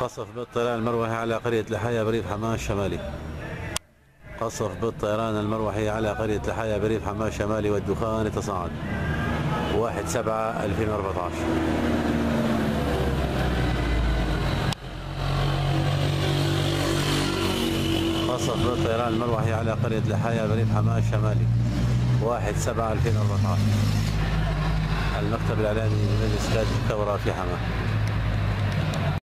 قصف بالطيران المروحي على قرية لحايا بريف حماه الشمالي قصف بالطيران المروحي على قرية لحايا بريف حماه الشمالي والدخان يتصاعد. 1 7 2014 قصف بالطيران المروحي على قرية لحايا بريف حماه الشمالي 1 7 2014 المكتب الإعلامي لمجلس قيادة الثورة في حماه